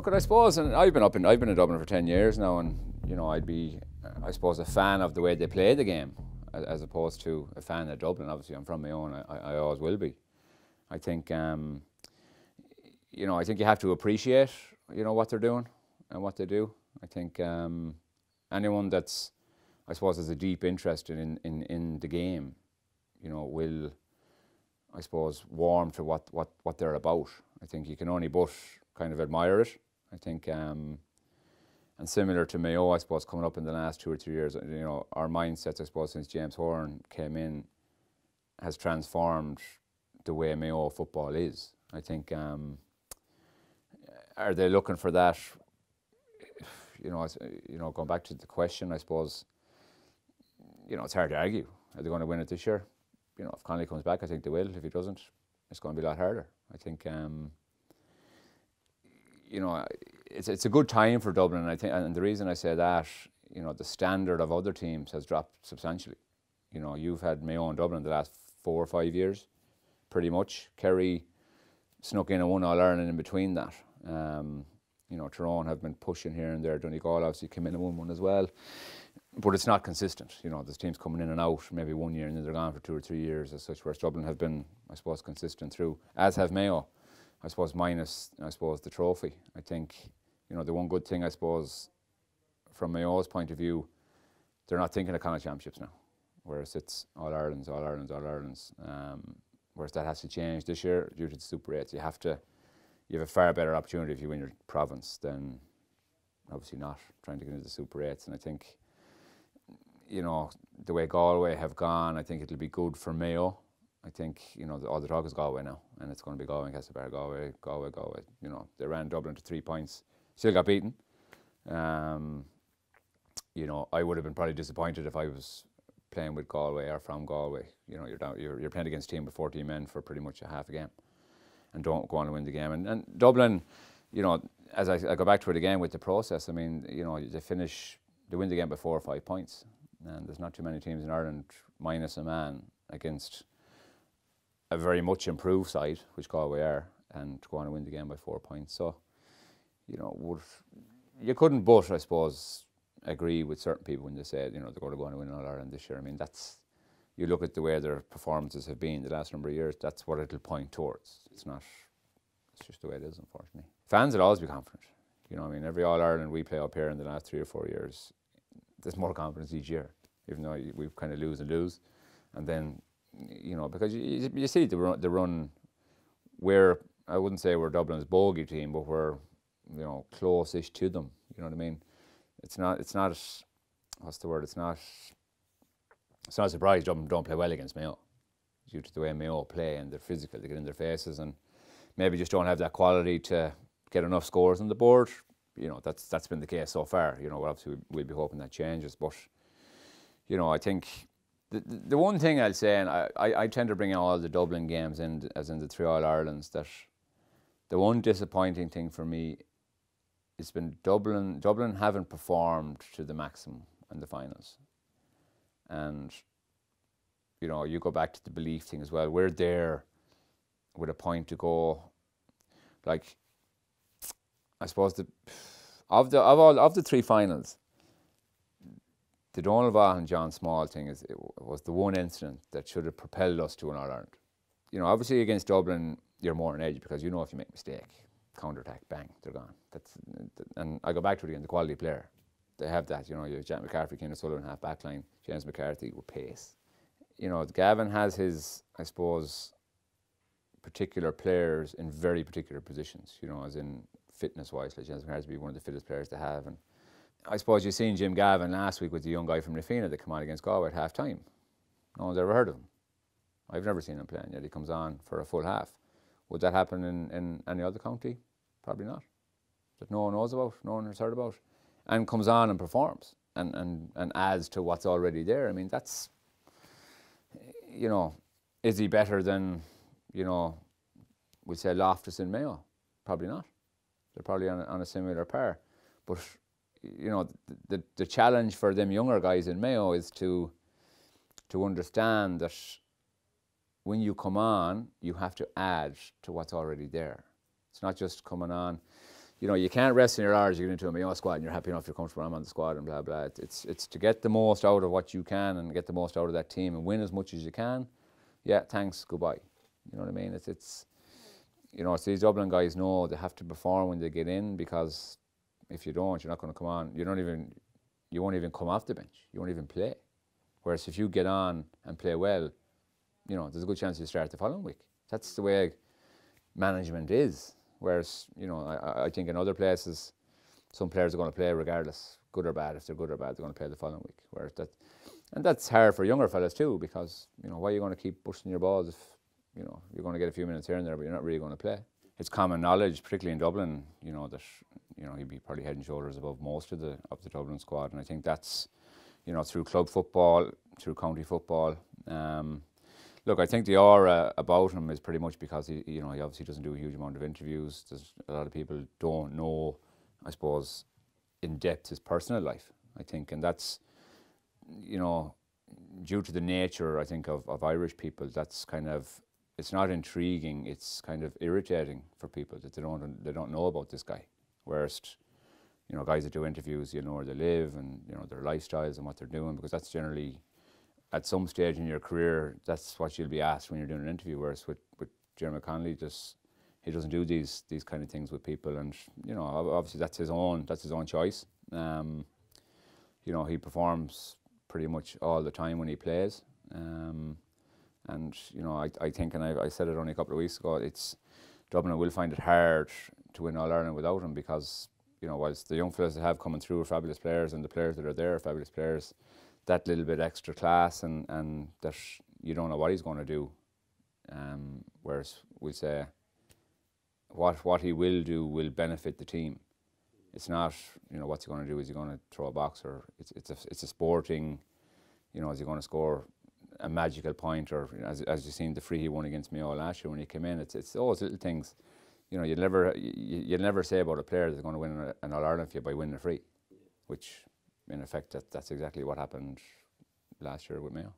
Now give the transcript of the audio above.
Look, at I suppose, and I've been up in I've been in Dublin for ten years now, and you know I'd be, I suppose, a fan of the way they play the game, as opposed to a fan of Dublin. Obviously, I'm from my own. I, I always will be. I think, um, you know, I think you have to appreciate, you know, what they're doing and what they do. I think um, anyone that's, I suppose, has a deep interest in, in, in the game, you know, will, I suppose, warm to what, what, what they're about. I think you can only but kind of admire it. I think, um, and similar to Mayo, I suppose, coming up in the last two or three years, you know, our mindsets, I suppose, since James Horan came in, has transformed the way Mayo football is. I think, um, are they looking for that? You know, you know, going back to the question, I suppose, you know, it's hard to argue. Are they going to win it this year? You know, if Connolly comes back, I think they will. If he doesn't, it's going to be a lot harder. I think, um, you know, it's it's a good time for Dublin. I think, and the reason I say that, you know, the standard of other teams has dropped substantially. You know, you've had Mayo and Dublin the last four or five years, pretty much. Kerry snuck in a one All Ireland in between that. Um, you know, Tyrone have been pushing here and there. Donegal obviously came in and won one as well. But it's not consistent. You know, there's teams coming in and out, maybe one year and then they're gone for two or three years as such, whereas Dublin have been, I suppose, consistent through, as have Mayo. I suppose minus, I suppose, the trophy. I think, you know, the one good thing, I suppose, from Mayo's point of view, they're not thinking of Connacht Championships now, whereas it's All Ireland's, All Ireland's, All Ireland's. Um, whereas that has to change this year due to the Super 8s. You have to, you have a far better opportunity if you win your province than obviously not trying to get into the Super 8s. And I think, you know, the way Galway have gone, I think it'll be good for Mayo I think you know all the talk is Galway now, and it's going to be Galway, Castlebar, Galway, Galway, Galway. You know they ran Dublin to three points, still got beaten. Um, you know I would have been probably disappointed if I was playing with Galway or from Galway. You know you're down, you're, you're playing against a team with 14 men for pretty much a half a game, and don't go on to win the game. And, and Dublin, you know, as I, I go back to it again with the process, I mean, you know, they finish, they win the game by four or five points, and there's not too many teams in Ireland minus a man against a very much improved side, which Galway are, and to go on and win the game by four points. So, you know, would you couldn't but, I suppose, agree with certain people when they said, you know, they're going to go on and win All Ireland this year. I mean, that's, you look at the way their performances have been the last number of years, that's what it'll point towards. It's not, it's just the way it is, unfortunately. Fans will always be confident. You know, I mean, every All Ireland we play up here in the last three or four years, there's more confidence each year, even though we kind of lose and lose. And then you know, because you, you see the run, the run, we're, I wouldn't say we're Dublin's bogey team, but we're, you know, close-ish to them. You know what I mean? It's not, it's not, what's the word? It's not, it's not a surprise Dublin don't play well against Mayo due to the way Mayo play and they're physical, they get in their faces and maybe just don't have that quality to get enough scores on the board. You know, that's that's been the case so far. You know, obviously we'll be hoping that changes, but you know, I think the, the one thing I'll say, and I, I, I tend to bring all the Dublin games in, as in the three All Irelands, that the one disappointing thing for me has been Dublin. Dublin haven't performed to the maximum in the finals, and you know you go back to the belief thing as well. We're there with a point to go. Like, I suppose the of the of all of the three finals, the Donal Vaughan and John Small thing is it was the one incident that should have propelled us to an All Ireland. You know, obviously against Dublin, you're more on edge because you know if you make a mistake, counter attack, bang, they're gone. That's and I go back to it again. The quality player, they have that. You know, you have Jack McCaffrey, Cian O'Sullivan, half back line, James McCarthy with pace. You know, Gavin has his, I suppose, particular players in very particular positions. You know, as in fitness wise, like James McCarthy be one of the fittest players to have and I suppose you've seen Jim Gavin last week with the young guy from Rafina that came on against Galway at half time. No one's ever heard of him. I've never seen him playing yet. He comes on for a full half. Would that happen in, in any other county? Probably not. That no one knows about, no one has heard about. And comes on and performs and, and, and adds to what's already there. I mean, that's, you know, is he better than, you know, we say Loftus and Mayo? Probably not. They're probably on, on a similar par. But you know, the, the, the challenge for them younger guys in Mayo is to to understand that when you come on, you have to add to what's already there. It's not just coming on. you know, you can't rest in your hours. You get into a Mayo squad and you're happy enough, you're comfortable, I'm on the squad and blah, blah. It's, it's to get the most out of what you can and get the most out of that team and win as much as you can. Yeah, thanks, goodbye. You know what I mean? It's, it's you know, so these Dublin guys know they have to perform when they get in because if you don't, you're not going to come on. You don't even, you won't even come off the bench. You won't even play. Whereas if you get on and play well, you know, there's a good chance you start the following week. That's the way management is. Whereas, you know, I, I think in other places, some players are going to play regardless, good or bad. If they're good or bad, they're going to play the following week. Whereas that, and that's hard for younger fellas too, because you know why are you going to keep pushing your balls if you know you're going to get a few minutes here and there, but you're not really going to play. It's common knowledge, particularly in Dublin, you know that you know he'd be probably head and shoulders above most of the of the Dublin squad, and I think that's you know through club football, through county football. Um, Look, I think the aura about him is pretty much because he, you know, he obviously doesn't do a huge amount of interviews. There's a lot of people don't know, I suppose, in depth his personal life. I think, and that's, you know, due to the nature, I think, of, of Irish people. That's kind of, it's not intriguing. It's kind of irritating for people that they don't they don't know about this guy. Whereas, you know, guys that do interviews, you know where they live and you know their lifestyles and what they're doing because that's generally at some stage in your career, that's what you'll be asked when you're doing an interview. Whereas with, with Diarmuid Connolly, just he doesn't do these these kind of things with people, and you know, obviously that's his own that's his own choice. Um, you know, he performs pretty much all the time when he plays, um, and you know, I, I think, and I, I said it only a couple of weeks ago, it's Dublin will find it hard to win All Ireland without him because you know, whilst the young fellas that have coming through are fabulous players, and the players that are there are fabulous players that little bit extra class and, and that you don't know what he's going to do. Um, whereas we say what what he will do will benefit the team. It's not you know what's he going to do. Is he going to throw a box or it's it's a it's a sporting, you know, is he going to score a magical point or as as you seen the free he won against Mayo last year when he came in. It's it's those little things. You know, you never you, you'll never say about a player that's going to win an All Ireland for you by winning a free, which in effect, that, that's exactly what happened last year with Mayo.